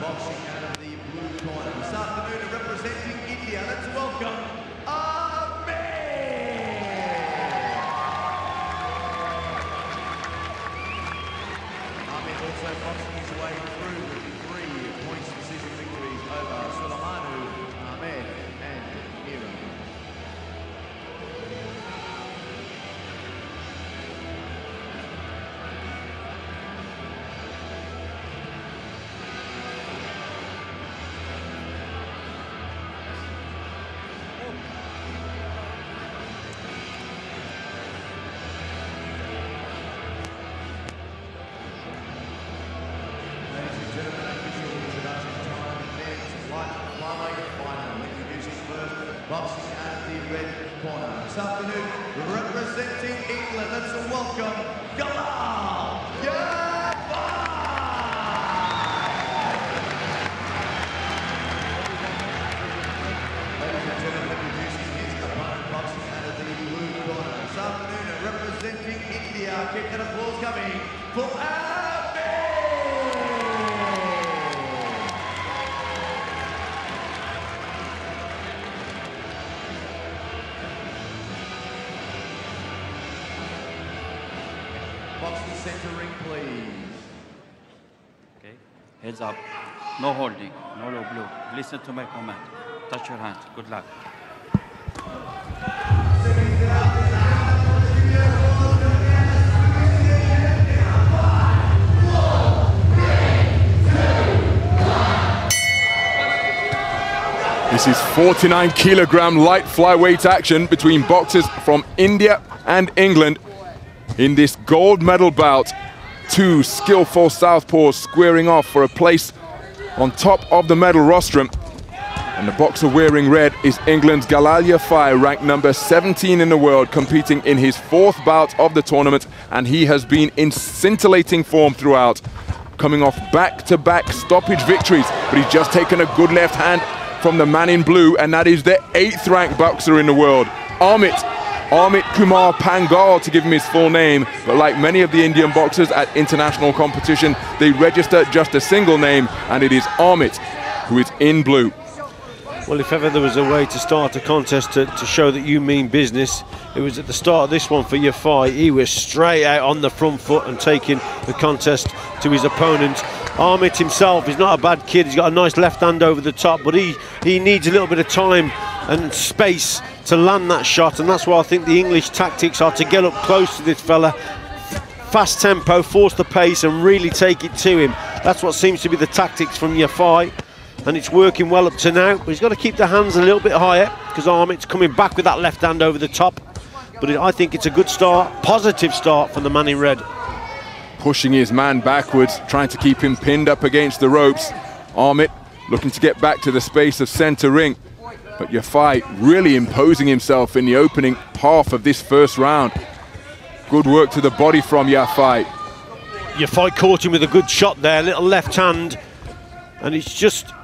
boxing out of the blue corner. This afternoon, representing India, let's welcome Boxing center ring, please. Okay. Heads up. No holding. No low blow. Listen to my command. Touch your hand. Good luck. This is 49 kilogram light flyweight action between boxers from India and England in this gold medal bout. Two skillful southpaws squaring off for a place on top of the medal rostrum. And the boxer wearing red is England's Galal Yafai, ranked number 17 in the world, competing in his fourth bout of the tournament, and he has been in scintillating form throughout, coming off back-to-back stoppage victories, but he's just taken a good left hand from the man in blue, and that is the eighth-ranked boxer in the world, Amit Amit Kumar Panghal, to give him his full name. But like many of the Indian boxers at international competition, they register just a single name, and it is Amit, who is in blue. Well, if ever there was a way to start a contest to, to show that you mean business, it was at the start of this one for Yafai. He was straight out on the front foot and taking the contest to his opponent. Amit himself is not a bad kid. He's got a nice left hand over the top, but he, he needs a little bit of time and space to land that shot, and that's why I think the English tactics are to get up close to this fella, fast tempo, force the pace, and really take it to him. That's what seems to be the tactics from Yafai and it's working well up to now. But he's got to keep the hands a little bit higher because Amit's coming back with that left hand over the top. But it, I think it's a good start, positive start from the man in red. Pushing his man backwards, trying to keep him pinned up against the ropes. Amit looking to get back to the space of centre ring. But Yafai really imposing himself in the opening half of this first round. Good work to the body from Yafai. Yafai caught him with a good shot there, little left hand. And it's just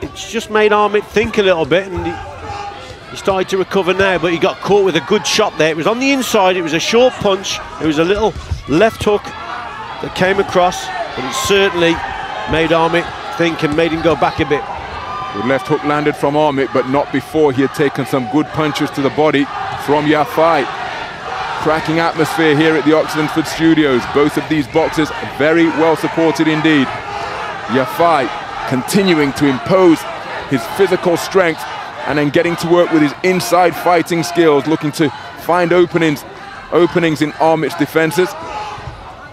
it's just made Amit think a little bit and he, he started to recover now but he got caught with a good shot there it was on the inside it was a short punch it was a little left hook that came across but it certainly made Amit think and made him go back a bit The left hook landed from Amit but not before he had taken some good punches to the body from Yafai cracking atmosphere here at the Oxenford Studios both of these boxers very well supported indeed Yafai continuing to impose his physical strength and then getting to work with his inside fighting skills, looking to find openings, openings in Amit's defenses.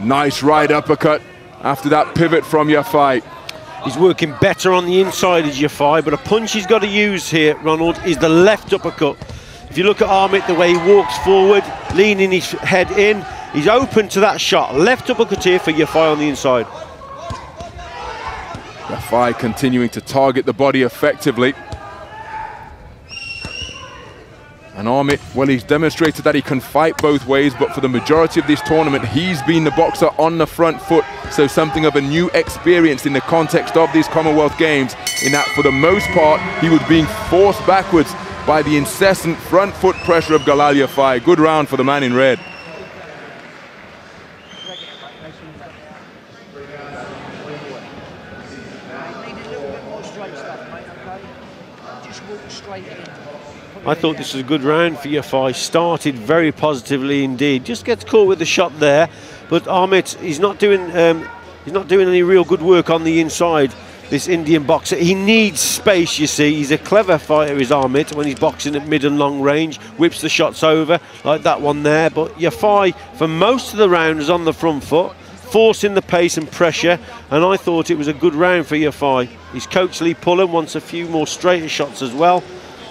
Nice right uppercut after that pivot from Yafai. He's working better on the inside as Yafai, but a punch he's got to use here, Ronald, is the left uppercut. If you look at Amit, the way he walks forward, leaning his head in, he's open to that shot. Left uppercut here for Yafai on the inside. Yafai continuing to target the body effectively. And Amit, well, he's demonstrated that he can fight both ways, but for the majority of this tournament, he's been the boxer on the front foot. So something of a new experience in the context of these Commonwealth Games, in that for the most part, he was being forced backwards by the incessant front foot pressure of Galal Yafai. Good round for the man in red. I thought this was a good round for Yafai. Started very positively indeed. Just gets caught with the shot there, but Amit, he's not doing um, he's not doing any real good work on the inside. This Indian boxer, he needs space. You see, he's a clever fighter. Is Amit when he's boxing at mid and long range, whips the shots over like that one there. But Yafai, for most of the round, is on the front foot forcing the pace and pressure, and I thought it was a good round for Yafai. His coach Lee Pullen wants a few more straighter shots as well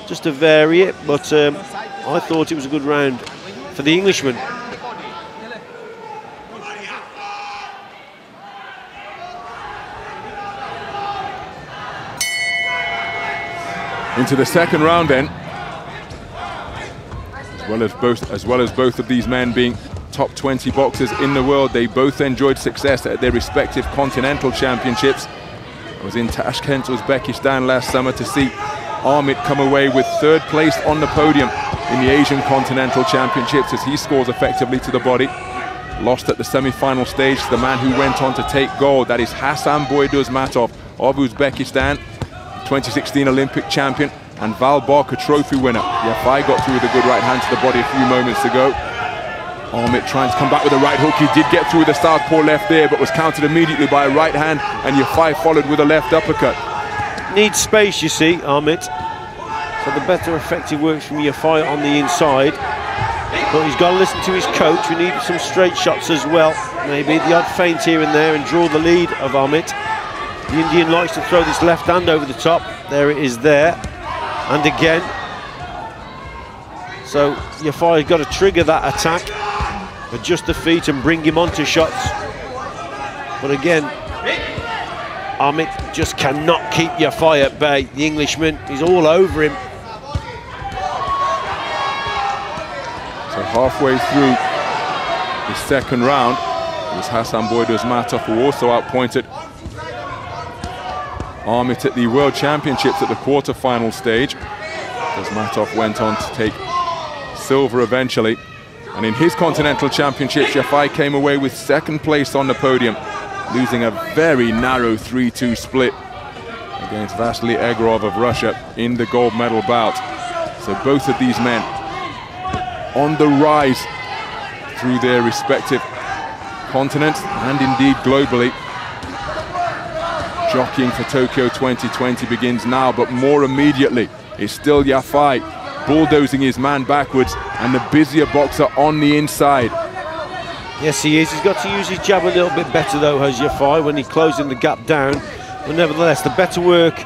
just to vary it, but um, I thought it was a good round for the Englishman. Into the second round then. As well as both as well as both of these men being top 20 boxers in the world, they both enjoyed success at their respective continental championships. I was in Tashkent, Uzbekistan last summer to see Amit come away with third place on the podium in the Asian Continental Championships as he scores effectively to the body. Lost at the semi-final stage the man who went on to take gold. That is Hasanboy Dusmatov of Uzbekistan, 2016 Olympic champion and Val Barker trophy winner. Yafai got through with a good right hand to the body a few moments ago. Amit trying to come back with a right hook. He did get through the southpaw left there, but was countered immediately by a right hand, and Yafai followed with a left uppercut needs space, you see, Amit. So the better effective works from Yafai on the inside. But he's got to listen to his coach. We need some straight shots as well. Maybe the odd feint here and there and draw the lead of Amit. The Indian likes to throw this left hand over the top. There it is there. And again. So Yafai's got to trigger that attack. Adjust the feet and bring him onto shots. But again, Amit just cannot keep Yafai at bay. The Englishman is all over him. So halfway through the second round, it was Hasanboy Dusmatov who also outpointed Amit at the World Championships at the quarter-final stage. Matov went on to take silver eventually. And in his Continental Championships, Yafai came away with second place on the podium losing a very narrow 3-2 split against Vasily Egorov of Russia in the gold medal bout. So both of these men on the rise through their respective continents and indeed globally. Jockeying for Tokyo 2020 begins now, but more immediately it's still Yafai bulldozing his man backwards and the busier boxer on the inside. Yes, he is. He's got to use his jab a little bit better, though, has Yafai, when he's closing the gap down. But nevertheless, the better work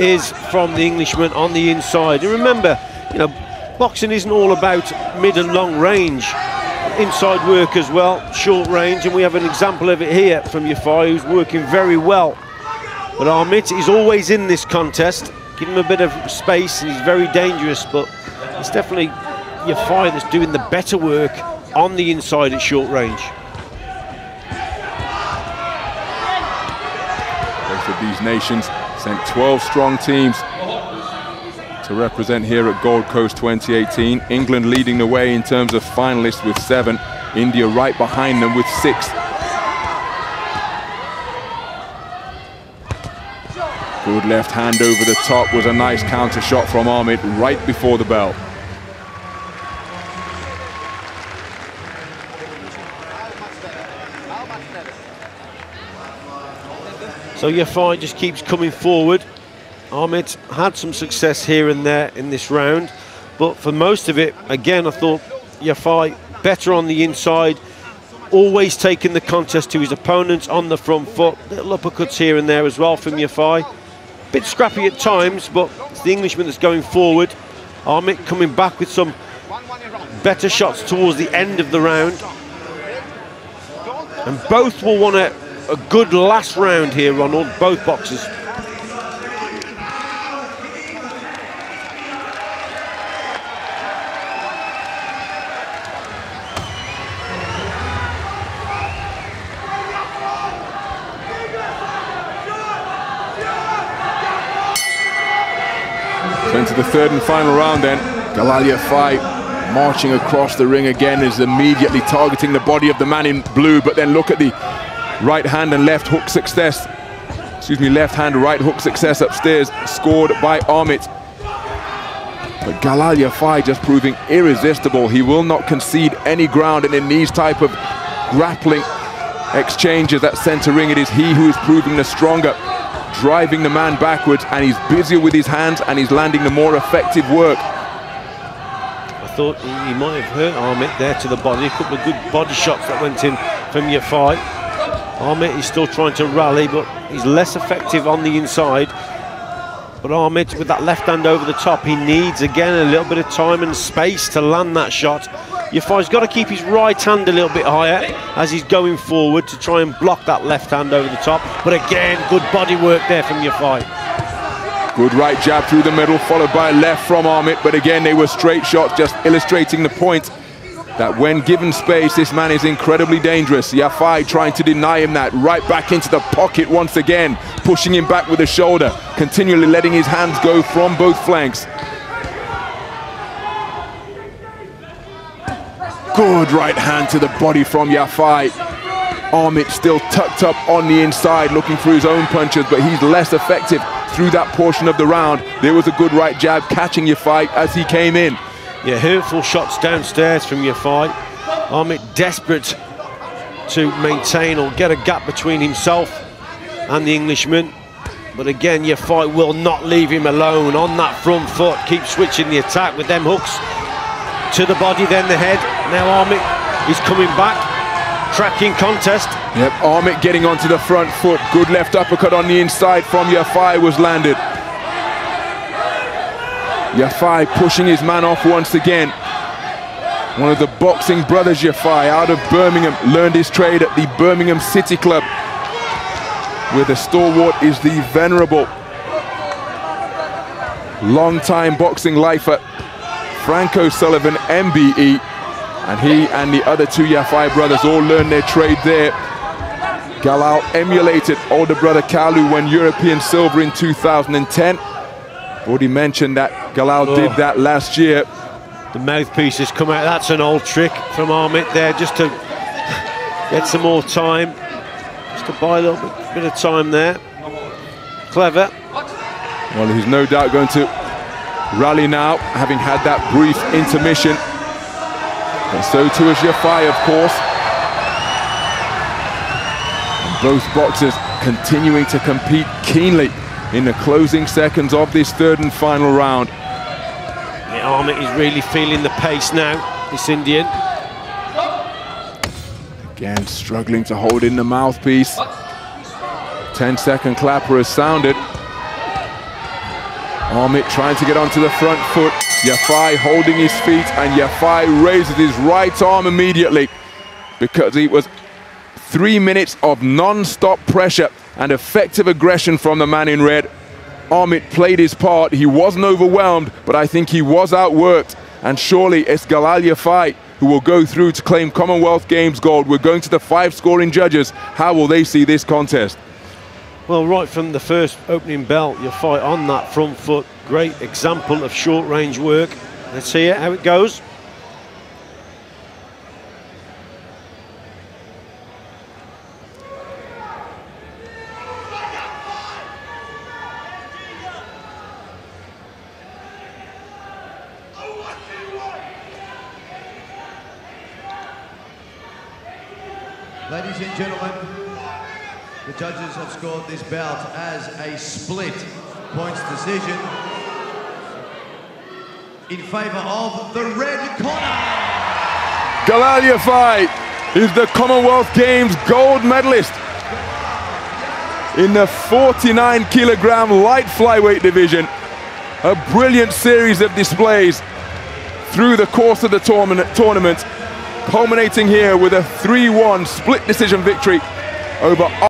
is from the Englishman on the inside. And remember, you know, boxing isn't all about mid and long range. Inside work as well, short range, and we have an example of it here from Yafai, who's working very well. But Amit is always in this contest. Give him a bit of space, and he's very dangerous, but it's definitely Yafai that's doing the better work on the inside at short range. Both of these nations sent 12 strong teams to represent here at Gold Coast 2018. England leading the way in terms of finalists with seven. India right behind them with six. Good left hand over the top was a nice counter shot from Amit right before the bell. So Yafai just keeps coming forward. Amit had some success here and there in this round, but for most of it, again, I thought Yafai better on the inside, always taking the contest to his opponents on the front foot. Little uppercuts here and there as well from Yafai. Bit scrappy at times, but it's the Englishman that's going forward. Amit coming back with some better shots towards the end of the round. And both will want to a good last round here, Ronald, both boxes. So into the third and final round then. Galal Yafai marching across the ring again is immediately targeting the body of the man in blue, but then look at the right hand and left hook success. Excuse me, left hand, right hook success upstairs, scored by Amit. But Galal Yafai just proving irresistible. He will not concede any ground, and in these type of grappling exchanges at center ring, it is he who is proving the stronger, driving the man backwards, and he's busier with his hands, and he's landing the more effective work. I thought he, might have hurt Amit there to the body. A couple of good body shots that went in from Yafai. Amit is still trying to rally, but he's less effective on the inside. But Amit, with that left hand over the top, he needs again a little bit of time and space to land that shot. Yafai's got to keep his right hand a little bit higher as he's going forward to try and block that left hand over the top. But again, good body work there from Yafai. Good right jab through the middle, followed by a left from Amit. But again, they were straight shots, just illustrating the point that when given space, this man is incredibly dangerous. Yafai trying to deny him that, right back into the pocket once again, pushing him back with the shoulder, continually letting his hands go from both flanks. Good right hand to the body from Yafai. Amit still tucked up on the inside, looking for his own punches, but he's less effective through that portion of the round. There was a good right jab catching Yafai as he came in. Yeah, hurtful shots downstairs from Yafai. Amit desperate to maintain or get a gap between himself and the Englishman. But again, Yafai will not leave him alone on that front foot. Keep switching the attack with them hooks to the body, then the head. Now Amit is coming back. Tracking contest. Yep, Amit getting onto the front foot. Good left uppercut on the inside from Yafai was landed. Yafai pushing his man off once again. One of the boxing brothers, Yafai, out of Birmingham, learned his trade at the Birmingham City Club, where the stalwart is the venerable, long-time boxing lifer, Frank O'Sullivan, MBE, and he and the other two Yafai brothers all learned their trade there. Galal emulated older brother Kalu when European silver in 2010. Already mentioned that Galal oh. did that last year. The mouthpiece has come out. That's an old trick from Amit there, just to get some more time, just to buy a little bit, bit of time there. Clever. Well, he's no doubt going to rally now, having had that brief intermission. And so too is Yafai, of course. And both boxers continuing to compete keenly in the closing seconds of this third and final round. Amit is really feeling the pace now, this Indian. Again, struggling to hold in the mouthpiece. 10 second clapper has sounded. Amit trying to get onto the front foot. Yafai holding his feet and Yafai raises his right arm immediately because it was three minutes of non-stop pressure and effective aggression from the man in red. Amit played his part. He wasn't overwhelmed, but I think he was outworked. And surely it's Galal Yafai who will go through to claim Commonwealth Games gold. We're going to the five scoring judges. How will they see this contest? Well, right from the first opening bell, Yafai on that front foot. Great example of short range work. Let's see how it goes. Ladies and gentlemen, the judges have scored this bout as a split points decision in favour of the red corner. Galal Yafai is the Commonwealth Games gold medalist in the 49 kilogram light flyweight division. A brilliant series of displays through the course of the tournament culminating here with a 3-1 split decision victory over